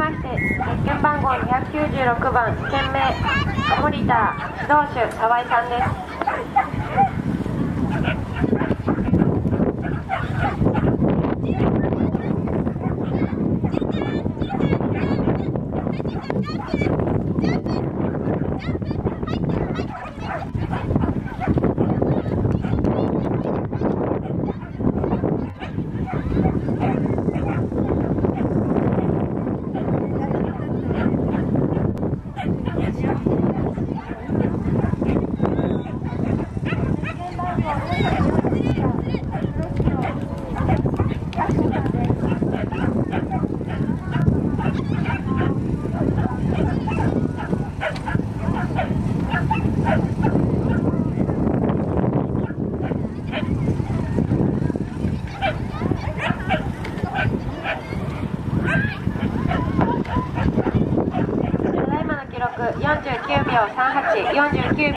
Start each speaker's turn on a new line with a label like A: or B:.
A: まして鉄券番号296番県名森田同手沢井さんです。49秒38 49秒